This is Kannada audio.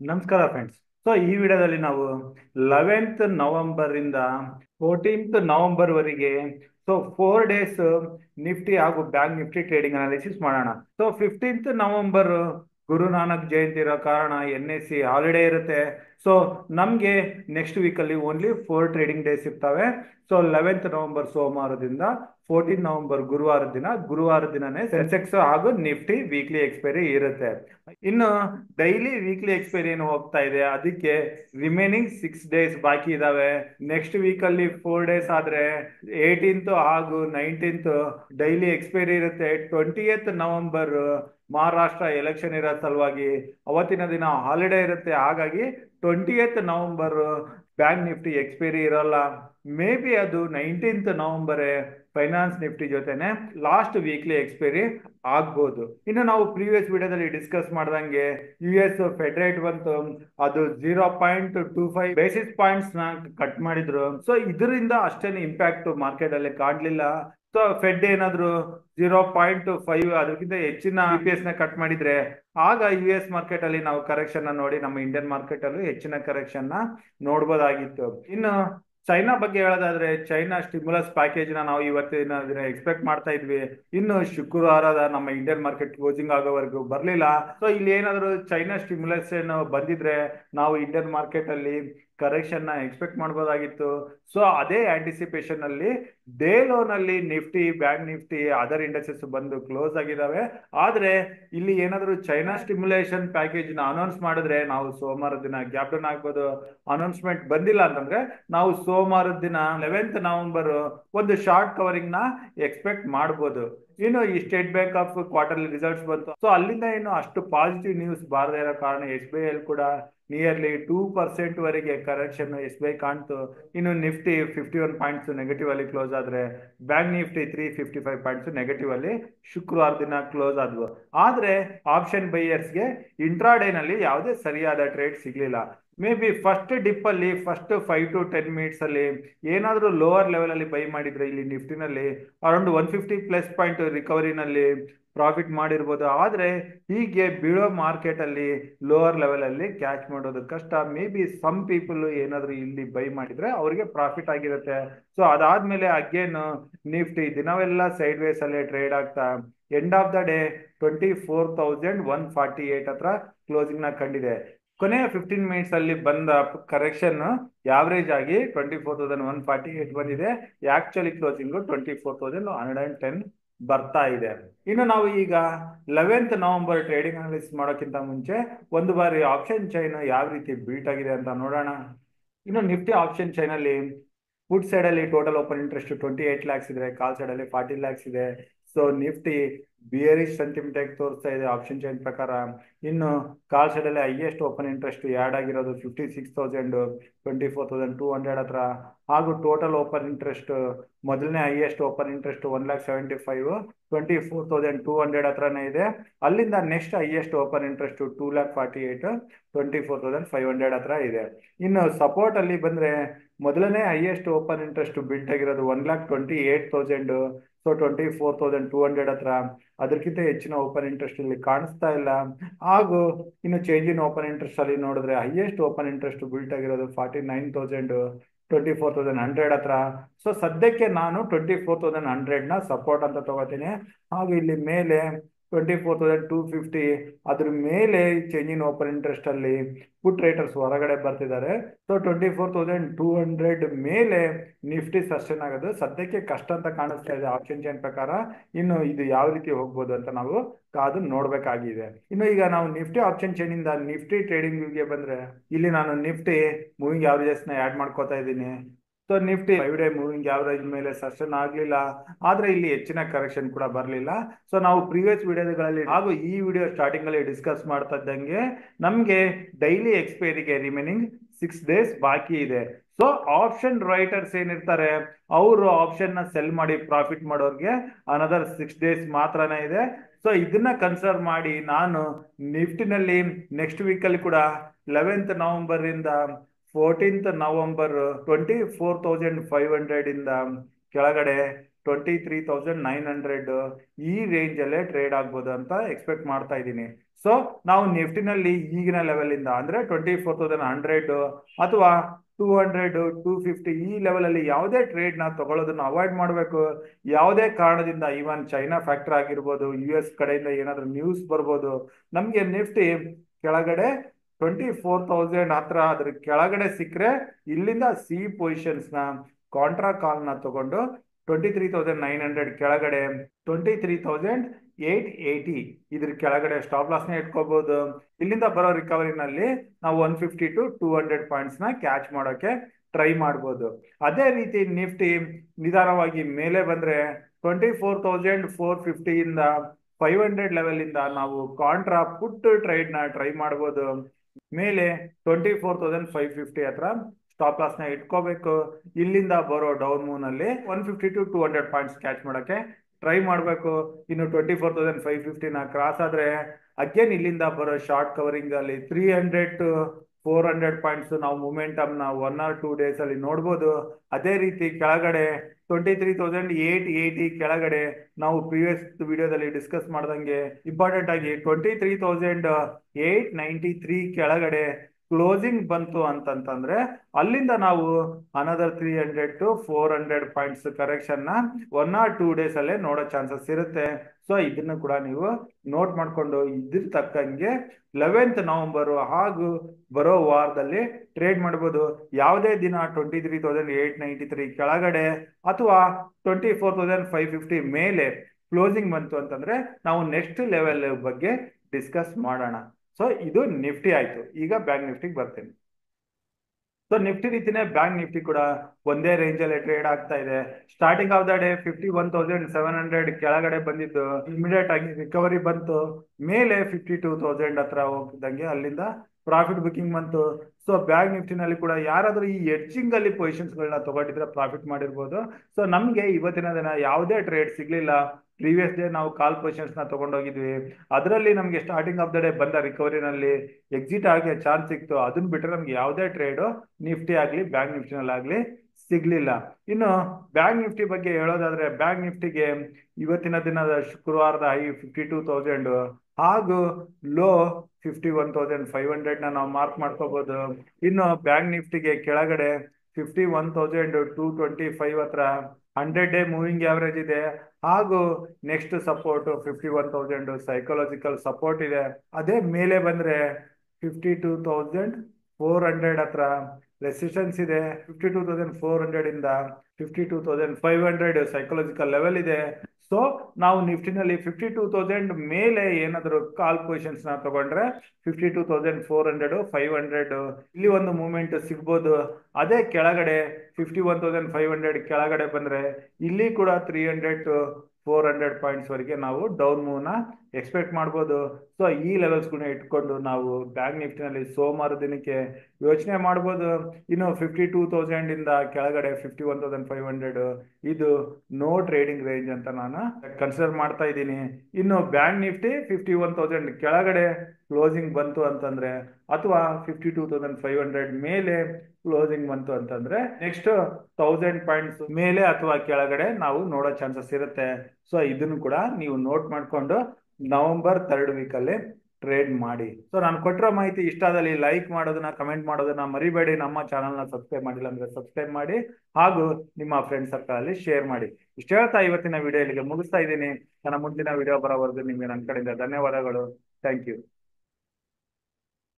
ನಮಸ್ಕಾರ ಫ್ರೆಂಡ್ಸ್ ಸೊ ಈ ವಿಡಿಯೋದಲ್ಲಿ ನಾವು ಲೆವೆಂತ್ ನವೆಂಬರ್ ಇಂದ ಫೋರ್ಟೀನ್ತ್ ನವೆಂಬರ್ ವರೆಗೆ ಸೊ ಫೋರ್ ಡೇಸ್ ನಿಫ್ಟಿ ಹಾಗೂ ಬ್ಯಾಂಕ್ ನಿಫ್ಟಿ ಟ್ರೇಡಿಂಗ್ ಅನಾಲಿಸಿಸ್ ಮಾಡೋಣ. So fifteenth November Guru Nanak Jayanti ಇರೋ ಕಾರಣ ಎನ್ ಎಸ್ ಸಿ ಹಾಲಿಡೇ ಇರುತ್ತೆ. ಸೊ ನಮಗೆ ನೆಕ್ಸ್ಟ್ ವೀಕಲ್ಲಿ ಓನ್ಲಿ ಫೋರ್ ಟ್ರೇಡಿಂಗ್ ಡೇಸ್ ಇರ್ತವೆ ಸೊ ಲೆವೆಂತ್ ನವೆಂಬರ್ ಸೋಮವಾರದಿಂದ ಫೋರ್ಟೀನ್ ನವೆಂಬರ್ ಗುರುವಾರ ದಿನ, ಗುರುವಾರ ದಿನನೇ ಸೆನ್ಸೆಕ್ಸ್ ಹಾಗೂ ನಿಫ್ಟಿ ವೀಕ್ಲಿ ಎಕ್ಸ್ಪೈರಿ ಇರುತ್ತೆ. ಇನ್ನು ಡೈಲಿ ವೀಕ್ಲಿ ಎಕ್ಸ್ಪೈರಿ ಏನು ಹೋಗ್ತಾ ಇದೆ? ಅದಕ್ಕೆ ರಿಮೈನಿಂಗ್ ಸಿಕ್ಸ್ ಡೇಸ್ ಬಾಕಿ ಇದಾವೆ. ನೆಕ್ಸ್ಟ್ ವೀಕ್ ಅಲ್ಲಿ ಫೋರ್ ಡೇಸ್ ಆದ್ರೆ ಏಯ್ಟೀನ್ತ್ ಹಾಗೂ ನೈನ್ಟೀನ್ತ್ ಡೈಲಿ ಎಕ್ಸ್ಪೈರಿ ಇರುತ್ತೆ. Twenty eighth November Maharashtra election ಇರೋ ಸಲುವಾಗಿ ಅವತ್ತಿನ ದಿನ ಹಾಲಿಡೇ ಇರುತ್ತೆ. ಹಾಗಾಗಿ twenty eighth November bank Nifty expiry ಇರಲ್ಲ. ಮೇ ಬಿ ಅದು ನೈನ್ಟೀನ್ತ್ ನವೆಂಬರ್ ಫೈನಾನ್ಸ್ ನಿಫ್ಟಿ ಜೊತೆನೆ ಲಾಸ್ಟ್ ವೀಕ್ಲಿ ಎಕ್ಸ್ಪೈರಿ ಆಗ್ಬೋದು. ಇನ್ನು ನಾವು ಪ್ರೀವಿಯಸ್ ವಿಡಿಯೋದಲ್ಲಿ ಡಿಸ್ಕಸ್ ಮಾಡ್ದಂಗೆ ಯು ಎಸ್ ಫೆಡರೇಟ್ ಬಂತು. ಅದು zero point two five basis ಪಾಯಿಂಟ್ಸ್ನ cut ಮಾಡಿದ್ರು. ಸೊ ಇದರಿಂದ ಅಷ್ಟೇನು ಇಂಪ್ಯಾಕ್ಟ್ ಮಾರ್ಕೆಟ್ ಅಲ್ಲಿ ಕಾಣ್ಲಿಲ್ಲ. ಸೊ ಫೆಡ್ ಏನಾದ್ರು ಜೀರೋ ಪಾಯಿಂಟ್ ಫೈವ್ ಅದಕ್ಕಿಂತ ಹೆಚ್ಚಿನ ಪಿ ಎಸ್ನ ಕಟ್ ಮಾಡಿದ್ರೆ, ಆಗ ಯು ಎಸ್ ಮಾರ್ಕೆಟ್ ಅಲ್ಲಿ ನಾವು ಕರೆಕ್ಷನ್ ನೋಡಿ ನಮ್ಮ ಇಂಡಿಯನ್ ಮಾರ್ಕೆಟ್ ಅಲ್ಲೂ ಹೆಚ್ಚಿನ ಕರೆಕ್ಷನ್ನ ನೋಡ್ಬೋದಾಗಿತ್ತು. ಇನ್ನು ಚೈನಾ ಬಗ್ಗೆ ಹೇಳೋದಾದ್ರೆ ಚೈನಾ ಸ್ಟಿಮ್ಯುಲಸ್ ಪ್ಯಾಕೇಜ್ನ ನಾವು ಇವತ್ತಿನ ದಿನ ಎಕ್ಸ್ಪೆಕ್ಟ್ ಮಾಡ್ತಾ ಇದ್ವಿ. ಇನ್ನು ಶುಕ್ರವಾರದ ನಮ್ಮ ಇಂಡಿಯನ್ ಮಾರ್ಕೆಟ್ ಕ್ಲೋಸಿಂಗ್ ಆಗೋವರೆಗೂ ಬರ್ಲಿಲ್ಲ. ಸೊ ಇಲ್ಲಿ ಏನಾದ್ರು ಚೈನಾ ಸ್ಟಿಮ್ಯುಲಸ್ ಏನು ಬಂದಿದ್ರೆ, ನಾವು ಇಂಡಿಯನ್ ಮಾರ್ಕೆಟ್ ಅಲ್ಲಿ ಕರೆಕ್ಷನ್ನ ಎಕ್ಸ್ಪೆಕ್ಟ್ ಮಾಡ್ಬೋದಾಗಿತ್ತು. ಸೊ ಅದೇ ಆಂಟಿಸಿಪೇಷನ್ ಅಲ್ಲಿ ಡೇ ಲೋನ್ ಅಲ್ಲಿ Nifty, bank Nifty other industries ಬಂದು ಕ್ಲೋಸ್ ಆಗಿದಾವೆ. ಆದ್ರೆ ಇಲ್ಲಿ ಏನಾದ್ರು ಚೈನಾ ಸ್ಟಿಮ್ಯುಲೇಷನ್ ಪ್ಯಾಕೇಜ್ನ ಅನೌನ್ಸ್ ಮಾಡಿದ್ರೆ ನಾವು ಸೋಮವಾರ ದಿನ ಗ್ಯಾಪ್ ಡೌನ್ ಆಗ್ಬೋದು. ಅನೌನ್ಸ್ಮೆಂಟ್ ಬಂದಿಲ್ಲ ಅಂತಂದ್ರೆ ನಾವು ಸೋಮವಾರದ ದಿನ ಲೆವೆಂತ್ ನವೆಂಬರ್ ಒಂದು ಶಾರ್ಟ್ ಕವರಿಂಗ್ನ ಎಕ್ಸ್ಪೆಕ್ಟ್ ಮಾಡ್ಬೋದು. ಇನ್ನು ಈ state bank of quarterly results ಬಂತು. ಸೊ ಅಲ್ಲಿಂದ ಏನು ಅಷ್ಟು ಪಾಸಿಟಿವ್ ನ್ಯೂಸ್ ಬಾರದೇ ಇರೋ ಕಾರಣ ಎಸ್ ಬಿ ಐ ಕೂಡ ನಿಯರ್ಲಿ ಟೂ ಪರ್ಸೆಂಟ್ ವರೆಗೆ ಕರೆಕ್ಷನ್ ಎಸ್ ಬಿ ಐ ಕಾಣ್ತು. ಇನ್ನು Nifty fifty one points negative ಅಲ್ಲಿ ಕ್ಲೋಸ್ ಆದ್ರೆ bank Nifty three fifty five points negative ಅಲ್ಲಿ ಶುಕ್ರವಾರ ದಿನ ಕ್ಲೋಸ್ ಆದ್ವು. ಆದ್ರೆ ಆಪ್ಷನ್ ಬೈಯರ್ಸ್ಗೆ ಇಂಟ್ರಾಡೇನಲ್ಲಿ ಯಾವುದೇ ಸರಿಯಾದ ಟ್ರೇಡ್ ಸಿಗ್ಲಿಲ್ಲ. ಮೇ ಬಿ ಫಸ್ಟ್ ಡಿಪ್ ಅಲ್ಲಿ first five to ten minutes ಅಲ್ಲಿ ಏನಾದರೂ ಲೋವರ್ ಲೆವೆಲ್ ಅಲ್ಲಿ ಬೈ ಮಾಡಿದ್ರೆ ಇಲ್ಲಿ ನಿಫ್ಟಿನಲ್ಲಿ around one fifty plus point ರಿಕವರಿನಲ್ಲಿ profit ಮಾಡಿರ್ಬೋದು. ಆದ್ರೆ ಹೀಗೆ ಬೀಳೋ ಮಾರ್ಕೆಟ್ ಅಲ್ಲಿ ಲೋವರ್ ಲೆವೆಲಲ್ಲಿ ಕ್ಯಾಚ್ ಮಾಡೋದು ಕಷ್ಟ. ಮೇ ಬಿ ಸಮ್ ಪೀಪಲ್ ಏನಾದ್ರು ಇಲ್ಲಿ ಬೈ ಮಾಡಿದ್ರೆ ಅವರಿಗೆ ಪ್ರಾಫಿಟ್ ಆಗಿರುತ್ತೆ. ಸೊ ಅದಾದ್ಮೇಲೆ ಅಗೇನ್ ನಿಫ್ಟಿ ದಿನವೆಲ್ಲ ಸೈಡ್ ವೇಸ್ ಅಲ್ಲೇ ಟ್ರೇಡ್ ಆಗ್ತಾ. End of the day twenty four thousand one forty eight ಹತ್ರ ಕ್ಲೋಸಿಂಗ್ನ ಕಂಡಿದೆ. ಕೊನೆಯ ಫಿಫ್ಟೀನ್ ಮಿನಿಟ್ಸ್ ಅಲ್ಲಿ ಬಂದ ಕರೆಕ್ಷನ್ ಯಾವರೇಜ್ ಆಗಿ twenty four thousand one forty eight ಬಂದಿದೆ actually closing twenty four thousand hundred and ten ಬರ್ತಾ ಇದೆ. ಇನ್ನು ನಾವು ಈಗ ಲೆವೆಂತ್ ನವೆಂಬರ್ ಟ್ರೇಡಿಂಗ್ ಅನಾಲಿಸ್ ಮಾಡೋಕ್ಕಿಂತ ಮುಂಚೆ ಒಂದು ಬಾರಿ ಆಪ್ಷನ್ ಚೈನ್ ಯಾವ ರೀತಿ ಬೀಟ್ ಆಗಿದೆ ಅಂತ ನೋಡೋಣ. ಇನ್ನು ನಿಫ್ಟಿ ಆಪ್ಷನ್ ಚೈನ್ ಅಲ್ಲಿ ಫುಡ್ ಸೈಡ್ ಅಲ್ಲಿ total open interest twenty eight lakhs ಇದೆ ಕಾಲ್ ಸೈಡ್ ಅಲ್ಲಿ ಫಾರ್ಟಿ ಲ್ಯಾಕ್ಸ್ ಇದೆ. ಸೊ ನಿಫ್ಟಿ ಬಿಯರಿಶ್ ಸೆಂಟಿಮೆಂಟ್ ತೋರಿಸ್ತಾ ಇದೆ? ಆಪ್ಷನ್ ಚೈನ್ ಪ್ರಕಾರ, ಇನ್ನು ಕಾಲ್ ಸೈಡ್ ಅಲ್ಲಿ ಹೈಯೆಸ್ಟ್ ಓಪನ್ ಇಂಟ್ರೆಸ್ಟ್ ಯಾಡ್ ಆಗಿರೋದು fifty six thousand twenty four thousand two hundred ಹತ್ರ. ಹಾಗೂ ಟೋಟಲ್ ಓಪನ್ ಇಂಟ್ರೆಸ್ಟ್ ಮೊದಲನೇ highest open interest one lakh seventy five twenty four thousand two hundred ಹತ್ರನೇ ಇದೆ. ಅಲ್ಲಿಂದ next highest open interest two lakh forty eight twenty four thousand five hundred ಹತ್ರ ಇದೆ. ಇನ್ನು ಸಪೋರ್ಟ್ ಅಲ್ಲಿ ಬಂದ್ರೆ ಮೊದಲನೇ ಹೈಯೆಸ್ಟ್ ಓಪನ್ ಇಂಟ್ರೆಸ್ಟ್ ಬಿಲ್ಟ್ ಆಗಿರೋದು one lakh twenty eight thousand so twenty four thousand two hundred ಹತ್ರ. ಅದಕ್ಕಿಂತ ಹೆಚ್ಚಿನ ಓಪನ್ ಇಂಟ್ರೆಸ್ಟ್ ಇಲ್ಲಿ ಕಾಣಿಸ್ತಾ ಇಲ್ಲ. ಹಾಗೂ ಇನ್ನು ಚೇಂಜ್ ಇನ್ ಓಪನ್ ಇಂಟ್ರೆಸ್ಟ್ ಅಲ್ಲಿ ನೋಡಿದ್ರೆ ಹೈಯೆಸ್ಟ್ ಓಪನ್ ಇಂಟ್ರೆಸ್ಟ್ ಬಿಲ್ಟ್ ಆಗಿರೋದು forty nine thousand twenty four thousand hundred ಹತ್ರ. ಸೊ ಸದ್ಯಕ್ಕೆ ನಾನು ಟ್ವೆಂಟಿ ಫೋರ್ ತೌಸಂಡ್ ಹಂಡ್ರೆಡ್ನ ಸಪೋರ್ಟ್ ಅಂತ ತಗೋತೀನಿ. ಹಾಗೂ ಇಲ್ಲಿ ಮೇಲೆ twenty four thousand two fifty ಅದ್ರ ಮೇಲೆ ಚೇಂಜ್ ಇನ್ ಓಪನ್ ಇಂಟ್ರೆಸ್ಟ್ ಅಲ್ಲಿ ಪುಟ್ ರೇಟರ್ಸ್ ಹೊರಗಡೆ ಬರ್ತಿದ್ದಾರೆ. So twenty four thousand two hundred ಮೇಲೆ ನಿಫ್ಟಿ ಸಸ್ಟೈನ್ ಆಗೋದು. ಸದ್ಯಕ್ಕೆ ಕಷ್ಟ ಅಂತ ಕಾಣಿಸ್ತಾ ಇದೆ ಆಪ್ಷನ್ ಚೈನ್ ಪ್ರಕಾರ. ಇನ್ನು ಇದು ಯಾವ ರೀತಿ ಹೋಗ್ಬೋದು ಅಂತ ನಾವು ಕಾದು ನೋಡ್ಬೇಕಾಗಿದೆ. ಇನ್ನು ಈಗ ನಾವು ನಿಫ್ಟಿ ಆಪ್ಷನ್ ಚೈನ್ ಇಂದ ನಿಫ್ಟಿ ಟ್ರೇಡಿಂಗ್ಗೆ ಬಂದ್ರೆ, ಇಲ್ಲಿ ನಾನು ನಿಫ್ಟಿ ಮೂವಿಂಗ್ನ ಆಡ್ ಮಾಡ್ಕೋತಾ ಇದ್ದೀನಿ. So Nifty five day moving average ಮೇಲೆ ಸಸ್ಟನ್ ಆಗಲಿಲ್ಲ. ಆದ್ರೆ ಇಲ್ಲಿ ಹೆಚ್ಚಿನ ಕರೆಕ್ಷನ್ ಕೂಡ ಬರಲಿಲ್ಲ. ಸೊ ನಾವು ಪ್ರೀವಿಯಸ್ ವಿಡಿಯೋಗಳಲ್ಲಿ ಹಾಗೂ ಈ ವಿಡಿಯೋ ಸ್ಟಾರ್ಟಿಂಗ್ ಅಲ್ಲಿ ಡಿಸ್ಕಸ್ ಮಾಡ್ತಾ ಇದ್ದಂಗೆ ನಮಗೆ ಡೈಲಿ ಎಕ್ಸ್ಪೈರಿಗೆ ರಿಮೈನಿಂಗ್ ಸಿಕ್ಸ್ ಡೇಸ್ ಬಾಕಿ ಇದೆ. ಸೊ ಆಪ್ಷನ್ ರೈಟರ್ಸ್ ಏನಿರ್ತಾರೆ? ಅವರು ಆಪ್ಷನ್ನ ಸೆಲ್ ಮಾಡಿ ಪ್ರಾಫಿಟ್ ಮಾಡೋರ್ಗೆ ಅನದರ್ ಸಿಕ್ಸ್ ಡೇಸ್ ಮಾತ್ರನೇ ಇದೆ. ಸೊ ಇದನ್ನ ಕನ್ಸಿಡರ್ ಮಾಡಿ ನಾನು ನಿಫ್ಟಿನಲ್ಲಿ ನೆಕ್ಸ್ಟ್ ವೀಕ್ ಅಲ್ಲಿ ಕೂಡ ಲೆವೆಂತ್ ನವೆಂಬರ್ ಇಂದ fourteenth November twenty four thousand five hundred ಇಂದ ಕೆಳಗಡೆ twenty three thousand nine hundred ಈ ರೇಂಜ್ ಅಲ್ಲೇ ಟ್ರೇಡ್ ಆಗ್ಬೋದು ಅಂತ ಎಕ್ಸ್ಪೆಕ್ಟ್ ಮಾಡ್ತಾ ಇದ್ದೀನಿ. ಸೊ ನಾವು ನಿಫ್ಟಿನಲ್ಲಿ ಈಗಿನ ಲೆವೆಲ್ ಇಂದ ಅಂದ್ರೆ ಟ್ವೆಂಟಿ ಫೋರ್ ತೌಸಂಡ್ ಹಂಡ್ರೆಡ್ ಅಥವಾ ಟೂ ಹಂಡ್ರೆಡ್ ಟೂ ಫಿಫ್ಟಿ ಈ ಲೆವೆಲಲ್ಲಿ ಯಾವುದೇ ಟ್ರೇಡ್ನ ತಗೊಳ್ಳೋದನ್ನ ಅವಾಯ್ಡ್ ಮಾಡಬೇಕು. ಯಾವುದೇ ಕಾರಣದಿಂದ ಈವನ್ ಚೈನಾ ಫ್ಯಾಕ್ಟರ್ ಆಗಿರ್ಬೋದು ಯು ಎಸ್ ಕಡೆಯಿಂದ ಏನಾದರೂ ನ್ಯೂಸ್ ಬರ್ಬೋದು, ನಮಗೆ ನಿಫ್ಟಿ ಕೆಳಗಡೆ ಟ್ವೆಂಟಿ ಫೋರ್ ತೌಸಂಡ್ ಹತ್ರ ಅದ್ರ ಕೆಳಗಡೆ ಸಿಕ್ಕರೆ ಇಲ್ಲಿಂದ ಸಿ ಪೊಸಿಷನ್ಸ್ನ ಕಾಂಟ್ರಾ ಕಾಲ್ನ ತಗೊಂಡು twenty three thousand nine hundred ಕೆಳಗಡೆ twenty three thousand eight eighty ಇದ್ರ ಕೆಳಗಡೆ ಸ್ಟಾಪ್ ಲಾಸ್ನ ಇಟ್ಕೋಬಹುದು ಇಲ್ಲಿಂದ ಬರೋ ರಿಕವರಿನಲ್ಲಿ ನಾವು one fifty to two hundred ಪಾಯಿಂಟ್ಸ್ನ catch ಮಾಡೋಕೆ ಟ್ರೈ ಮಾಡ್ಬೋದು. ಅದೇ ರೀತಿ ನಿಫ್ಟಿ ನಿಧಾನವಾಗಿ ಮೇಲೆ ಬಂದ್ರೆ ಟ್ವೆಂಟಿ ಫೋರ್ ತೌಸಂಡ್ ಫೋರ್ ಫಿಫ್ಟಿಯಿಂದ ಫೈವ್ ಹಂಡ್ರೆಡ್ ಲೆವೆಲ್ ಇಂದ ನಾವು ಕಾಂಟ್ರಾ ಪುಟ್ ಟ್ರೈಡ್ನ ಟ್ರೈ ಮಾಡ್ಬೋದು. ಮೇಲೆ twenty four thousand five fifty ಹತ್ರ ಸ್ಟಾಪ್ ಲಾಸ್ನ ಇಟ್ಕೋಬೇಕು. ಇಲ್ಲಿಂದ ಬರೋ ಡೌನ್ ಮೂನ್ ಅಲ್ಲಿ one fifty to two hundred points catch ಮಾಡಕ್ಕೆ ಟ್ರೈ ಮಾಡಬೇಕು. ಇನ್ನು ಟ್ವೆಂಟಿ ಫೋರ್ ತೌಸಂಡ್ ಫೈವ್ ಫಿಫ್ಟಿನ ಕ್ರಾಸ್ ಆದ್ರೆ ಅಗೇನ್ ಇಲ್ಲಿಂದ ಬರೋ ಶಾರ್ಟ್ ಕವರಿಂಗ್ ಅಲ್ಲಿ three hundred four hundred points ನಾವು ಮೊಮೆಂಟಮ್ನ ಒನ್ ಆರ್ ಟೂ ಡೇಸ್ ಅಲ್ಲಿ ನೋಡ್ಬೋದು. ಅದೇ ರೀತಿ ಕೆಳಗಡೆ ಟ್ವೆಂಟಿ ತ್ರೀ ತೌಸಂಡ್ ಏಟ್ ಏಯ್ಟಿ ಕೆಳಗಡೆ ನಾವು ಪ್ರಿವಿಯಸ್ ವಿಡಿಯೋದಲ್ಲಿ ಡಿಸ್ಕಸ್ ಮಾಡ್ದಂಗೆ ಇಂಪಾರ್ಟೆಂಟ್ ಆಗಿ twenty three thousand eight ninety three ಕೆಳಗಡೆ ಕ್ಲೋಸಿಂಗ್ ಬಂತು ಅಂತಂತಂದ್ರೆ ಅಲ್ಲಿಂದ ನಾವು another three hundred to four hundred points ಕರೆಕ್ಷನ್ನ one or two days ಅಲ್ಲೇ ನೋಡೋ ಚಾನ್ಸಸ್ ಇರುತ್ತೆ. ಸೊ ಇದನ್ನು ಕೂಡ ನೀವು ನೋಟ್ ಮಾಡ್ಕೊಂಡು ಇದ್ರ ತಕ್ಕಂಗೆ ಲೆವೆಂತ್ ನವೆಂಬರ್ ಹಾಗೂ ಬರೋ ವಾರದಲ್ಲಿ ಟ್ರೇಡ್ ಮಾಡ್ಬೋದು. ಯಾವುದೇ ದಿನ twenty three thousand eight ninety three ಕೆಳಗಡೆ ಅಥವಾ twenty four thousand five fifty ಮೇಲೆ ಕ್ಲೋಸಿಂಗ್ ಬಂತು ಅಂತಂದ್ರೆ ನಾವು ನೆಕ್ಸ್ಟ್ ಲೆವೆಲ್ ಬಗ್ಗೆ ಡಿಸ್ಕಸ್ ಮಾಡೋಣ. ಸೊ ಇದು ನಿಫ್ಟಿ ಆಯ್ತು. ಈಗ ಬ್ಯಾಂಕ್ ನಿಫ್ಟಿಗೆ ಬರ್ತೇನೆ. ಸೊ ನಿಫ್ಟಿ ರೀತಿನೇ ಬ್ಯಾಂಕ್ ನಿಫ್ಟಿ ಕೂಡ ಒಂದೇ ರೇಂಜ್ ಅಲ್ಲಿ ಟ್ರೇಡ್ ಆಗ್ತಾ ಇದೆ. Starting of the day fifty one thousand seven hundred ಕೆಳಗಡೆ ಬಂದಿದ್ದು ಇಮಿಡಿಯೇಟ್ ಆಗಿ ರಿಕವರಿ ಬಂತು. ಮೇಲೆ ಫಿಫ್ಟಿ ಟೂ ತೌಸಂಡ್ ಹತ್ರ ಹೋಗಿದ್ದಂಗೆ ಅಲ್ಲಿಂದ ಪ್ರಾಫಿಟ್ ಬುಕಿಂಗ್ ಬಂತು ಸೊ ಬ್ಯಾಂಕ್ ನಿಫ್ಟಿನಲ್ಲಿ ಕೂಡ ಯಾರಾದ್ರೂ ಈ ಎಡ್ಜಿಂಗ್ ಅಲ್ಲಿ ಪೊಸಿಷನ್ಸ್ ಗಳನ್ನ ತಗೊಂಡಿದ್ರೆ ಪ್ರಾಫಿಟ್ ಮಾಡಿರ್ಬೋದು. ಸೊ ನಮ್ಗೆ ಇವತ್ತಿನ ದಿನ ಯಾವುದೇ ಟ್ರೇಡ್ ಸಿಗ್ಲಿಲ್ಲ. ಪ್ರೀವಿಯಸ್ ಡೇ ನಾವು ಕಾಲ್ ಪೊಸಿಷನ್ಸ್ನ ತಗೊಂಡೋಗಿದ್ವಿ. ಅದರಲ್ಲಿ ನಮಗೆ ಸ್ಟಾರ್ಟಿಂಗ್ ಆಫ್ ದ ಡೇ ಬಂದ ರಿಕವರಿನಲ್ಲಿ ಎಕ್ಸಿಟ್ ಆಗಿ ಚಾನ್ಸ್ ಸಿಕ್ತು. ಅದನ್ನ ಬಿಟ್ಟರೆ ನಮ್ಗೆ ಯಾವುದೇ ಟ್ರೇಡ್ ನಿಫ್ಟಿ ಆಗ್ಲಿ ಬ್ಯಾಂಕ್ ನಿಫ್ಟಿನಲ್ಲಿ ಆಗ್ಲಿ ಸಿಗ್ಲಿಲ್ಲ. ಇನ್ನು ಬ್ಯಾಂಕ್ ನಿಫ್ಟಿ ಬಗ್ಗೆ ಹೇಳೋದಾದ್ರೆ ಬ್ಯಾಂಕ್ ನಿಫ್ಟಿಗೆ ಇವತ್ತಿನ ದಿನದ ಶುಕ್ರವಾರದ ಐ ಫಿಫ್ಟಿ ಟೂ ತೌಸಂಡ್ ಹಾಗೂ low fifty one thousand five ಹಂಡ್ರೆಡ್ನ ನಾವು ಮಾರ್ಕ್ ಮಾಡ್ಕೋಬಹುದು ಇನ್ನು ಬ್ಯಾಂಕ್ ನಿಫ್ಟಿಗೆ ಕೆಳಗಡೆ fifty one thousand two twenty five ಹತ್ರ ಹಂಡ್ರೆಡ್ ಡೇ ಮೂವಿಂಗ್ ಆವರೇಜ್ ಇದೆ. ಹಾಗೂ next support fifty one thousand psychological support ಇದೆ. ಅದೇ ಮೇಲೆ ಬಂದ್ರೆ fifty two thousand four hundred ಹತ್ರ ರೆಸಿಸ್ಟೆನ್ಸ್ ಇದೆ. Fifty two thousand four hundred ಇಂದ fifty two thousand five hundred psychological level ಇದೆ. ಸೊ ನಾವು ನಿಫ್ಟಿನಲ್ಲಿ ಫಿಫ್ಟಿ ಟೂ ತೌಸಂಡ್ ಮೇಲೆ ಏನಾದರೂ ಕಾಲ್ ಪೊಸಿಷನ್ಸ್ನ ತಗೊಂಡ್ರೆ fifty two thousand four hundred five hundred ಇಲ್ಲಿ ಒಂದು ಮೂವ್ಮೆಂಟ್ ಸಿಗ್ಬೋದು. ಅದೇ ಕೆಳಗಡೆ fifty one thousand five hundred ಕೆಳಗಡೆ ಬಂದ್ರೆ ಇಲ್ಲಿ ಕೂಡ three hundred to four hundred points ವರೆಗೆ ನಾವು ಡೌನ್ ಮೂವ್ನ ಎಕ್ಸ್ಪೆಕ್ಟ್ ಮಾಡ್ಬೋದು. ಸೊ ಈ ಲೆವೆಲ್ಸ್ಗಳನ್ನ ಇಟ್ಕೊಂಡು ನಾವು ಬ್ಯಾಂಕ್ ನಿಫ್ಟಿನಲ್ಲಿ ಸೋಮವಾರ ದಿನಕ್ಕೆ ಯೋಚನೆ ಮಾಡ್ಬೋದು. ಇನ್ನು ಫಿಫ್ಟಿ ಟೂ ತೌಸಂಡ್ ಇಂದ ಕೆಳಗಡೆ fifty one thousand five hundred ಇದು ನೋ ಟ್ರೇಡಿಂಗ್ ರೇಂಜ್ ಅಂತ ನಾನು ಕನ್ಸಿಡರ್ ಮಾಡ್ತಾ ಇದ್ದೀನಿ. ಇನ್ನು bank Nifty fifty one thousand ಕೆಳಗಡೆ ಕ್ಲೋಸಿಂಗ್ ಬಂತು ಅಂತಂದ್ರೆ, ಅಥವಾ fifty two thousand five hundred ಮೇಲೆ ಕ್ಲೋಸಿಂಗ್ ಬಂತು ಅಂತಂದ್ರೆ ನೆಕ್ಸ್ಟ್ ತೌಸಂಡ್ ಪಾಯಿಂಟ್ಸ್ ಮೇಲೆ ಅಥವಾ ಕೆಳಗಡೆ ನಾವು ನೋಡೋ ಚಾನ್ಸಸ್ ಇರುತ್ತೆ. ಸೊ ಇದನ್ನು ಕೂಡ ನೀವು ನೋಟ್ ಮಾಡ್ಕೊಂಡು ನವೆಂಬರ್ ಥರ್ಡ್ ವೀಕ್ ಅಲ್ಲಿ ಟ್ರೇಡ್ ಮಾಡಿ. ಸೊ ನಾನು ಕೊಟ್ಟಿರೋ ಮಾಹಿತಿ ಇಷ್ಟ ಆದಲ್ಲಿ ಲೈಕ್ ಮಾಡೋದನ್ನ ಕಮೆಂಟ್ ಮಾಡೋದನ್ನ ಮರಿಬೇಡಿ. ನಮ್ಮ ಚಾನಲ್ನ ಸಬ್ಸ್ಕ್ರೈಬ್ ಮಾಡಿಲ್ಲ ಅಂದ್ರೆ ಸಬ್ಸ್ಕ್ರೈಬ್ ಮಾಡಿ. ಹಾಗೂ ನಿಮ್ಮ ಫ್ರೆಂಡ್ ಸರ್ಕಲ್ ಅಲ್ಲಿ ಶೇರ್ ಮಾಡಿ. ಇಷ್ಟ ಹೇಳ್ತಾ ಇವತ್ತಿನ ವಿಡಿಯೋ ಇಲ್ಲಿಗೆ ಮುಗಿಸ್ತಾ ಇದ್ದೀನಿ. ನನ್ನ ಮುಂದಿನ ವಿಡಿಯೋ ಬರೋವರೆಗೂ ನಿಮಗೆ ನನ್ನ ಕಡೆಯಿಂದ ಧನ್ಯವಾದಗಳು. Thank you